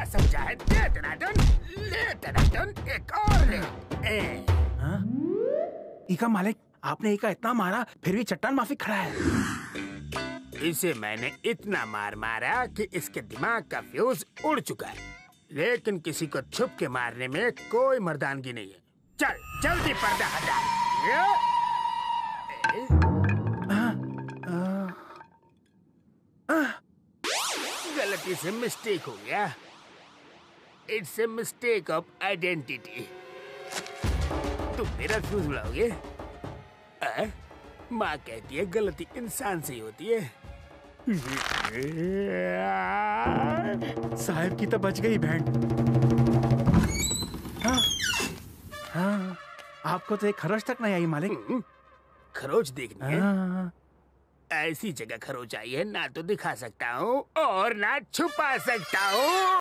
समझा है दे ले एक और ले। ए, हाँ? इका मालिक आपने इका इतना मारा फिर भी चट्टान माफ़ी खड़ा है। इसे मैंने इतना मार मारा कि इसके दिमाग का फ्यूज उड़ चुका है। लेकिन किसी को छुप के मारने में कोई मर्दानगी नहीं है। चल जल्दी पर्दा हटा। गलती से मिस्टेक हो गया। It's a mistake of identity तुम मेरा फ्यूज उड़ाओगे माँ कहती है गलती इंसान से ही होती है। साहब की तो बच गई बैंड हाँ, हाँ, आपको तो एक खरोच तक नहीं आई मालिक। हम्म, खरोच देखनी है। हाँ, ऐसी जगह खरोच आई है ना तो दिखा सकता हूँ और ना छुपा सकता हूँ।